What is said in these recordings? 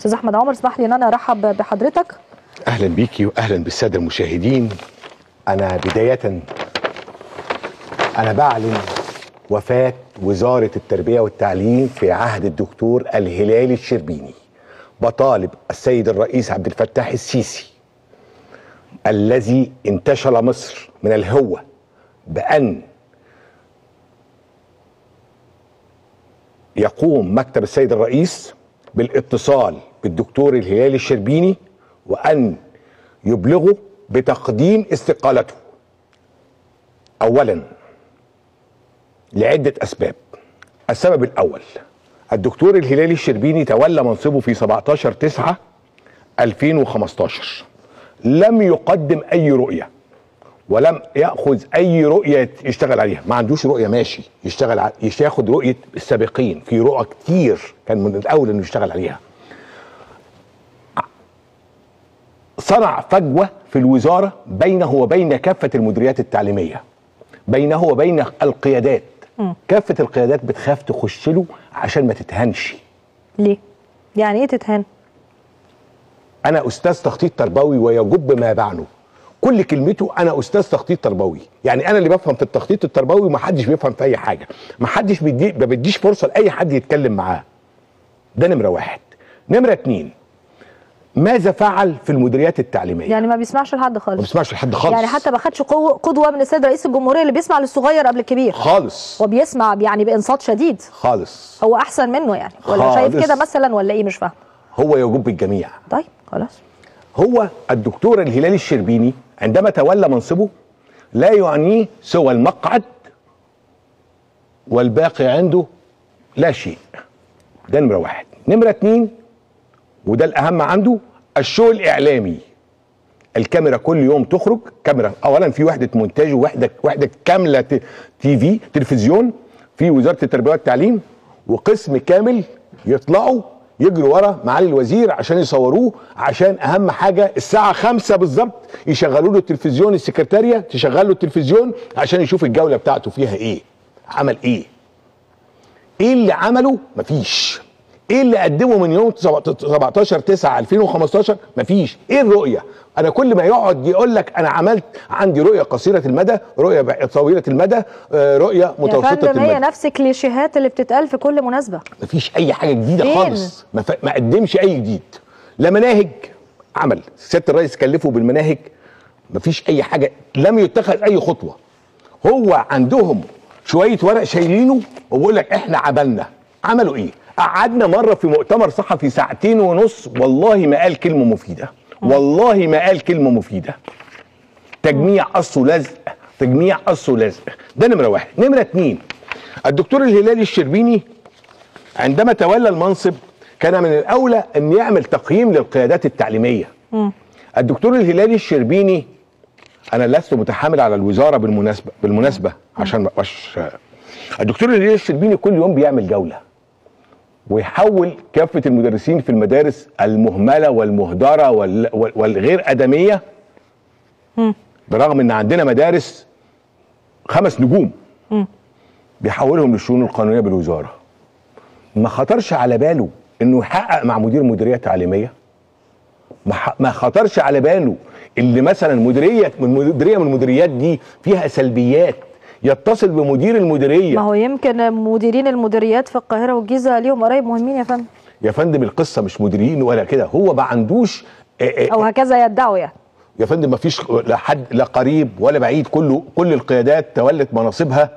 أستاذ أحمد عمر اسمح لي إن أنا أرحب بحضرتك. أهلا بيكي واهلا بالسادة المشاهدين. أنا بداية أنا بعلن وفاة وزارة التربية والتعليم في عهد الدكتور الهلالي الشربيني بطالب السيد الرئيس عبد الفتاح السيسي الذي انتشل مصر من الهوه بأن يقوم مكتب السيد الرئيس بالاتصال بالدكتور الهلالي الشربيني وأن يبلغه بتقديم استقالته. اولا لعدة أسباب. السبب الأول الدكتور الهلالي الشربيني تولى منصبه في 17 9 2015 لم يقدم أي رؤية. ولم يأخذ أي رؤية يشتغل عليها. ما عندوش رؤية ماشي. يشتغل ع... ياخد رؤية السابقين. في رؤى كتير كان من الأول إنه يشتغل عليها. صنع فجوة في الوزارة بينه وبين كافة المديريات التعليمية. بينه وبين القيادات. كافة القيادات بتخاف تخش له عشان ما تتهنش. ليه؟ يعني إيه تتهان؟ أنا أستاذ تخطيط تربوي ويجب ما بعنه كل كلمته أنا أستاذ تخطيط تربوي. يعني أنا اللي بفهم في التخطيط التربوي وما حدش بيفهم في أي حاجة. ما حدش بيدي ما بديش فرصة لأي حد يتكلم معاه. ده نمرة واحد. نمرة اتنين ماذا فعل في المديريات التعليمية؟ يعني ما بيسمعش لحد ما خالص بيسمعش لحد خالص. يعني حتى ما خدش قدوة من السيد رئيس الجمهورية اللي بيسمع للصغير قبل الكبير. خالص. وبيسمع يعني بإنصات شديد. خالص. هو أحسن منه يعني. ولا شايف خالص. كده مثلا ولا إيه؟ مش فاهم هو يجب الجميع. طيب خلاص. هو الدكتور الهلالي الشربيني عندما تولى منصبه لا يعنيه سوى المقعد والباقي عنده لا شيء. ده نمرة واحد. نمرة اتنين وده الأهم عنده الشو الإعلامي. الكاميرا كل يوم تخرج كاميرا. أولا في وحدة مونتاج ووحدة وحدة كاملة تي في تلفزيون في وزارة التربية والتعليم وقسم كامل يطلعوا يجروا ورا معالي الوزير عشان يصوروه عشان أهم حاجة الساعة خمسة بالظبط يشغلوا له التلفزيون السكرتارية تشغل له التلفزيون عشان يشوف الجولة بتاعته فيها إيه عمل إيه. إيه اللي عمله؟ مفيش. إيه اللي قدمه من يوم 17 9 2015 مفيش. إيه الرؤية؟ أنا كل ما يقعد يقول لك أنا عملت عندي رؤية قصيرة المدى رؤية طويلة المدى آه، رؤية يا متوسطة هي المدى. نفس الكليشيهات اللي بتتقال في كل مناسبة. مفيش أي حاجة جديدة فين؟ خالص. ما, ف... ما قدمش أي جديد. لا مناهج. عمل. سياده الرئيس كلفه بالمناهج. مفيش أي حاجة. لم يتخذ أي خطوة. هو عندهم شوية ورق شايلينه وبيقول لك إحنا عملنا. عملوا إيه؟ قعدنا مرة في مؤتمر صحفي ساعتين ونص. والله ما قال كلمة مفيدة. والله ما قال كلمة مفيدة. تجميع قص ولزق تجميع قص ولزق ده نمرة واحد. نمرة اتنين. الدكتور الهلالي الشربيني عندما تولى المنصب كان من الأولى أن يعمل تقييم للقيادات التعليمية. الدكتور الهلالي الشربيني أنا لست متحامل على الوزارة بالمناسبه بالمناسبة عشان أبقاش الدكتور الهلالي الشربيني كل يوم بيعمل جولة. ويحول كافة المدرسين في المدارس المهملة والمهدرة وال- وال- والغير أدمية. برغم إن عندنا مدارس خمس نجوم. بيحولهم للشؤون القانونية بالوزارة. ما خطرش على باله إنه يحقق مع مدير مديرية تعليمية. ما خطرش على باله اللي مثلا مديريه من مديرية من المديريات دي فيها سلبيات. يتصل بمدير المديرية. ما هو يمكن مديرين المديريات في القاهرة والجيزة ليهم قرايب مهمين يا فندم. يا فندم القصة مش مديرين ولا كده هو ما عندوش آه، آه، أو هكذا يدعوا يعني. يا فندم ما فيش لا حد لا قريب ولا بعيد كله كل القيادات تولت مناصبها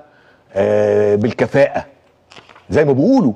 آه، بالكفاءة زي ما بيقولوا.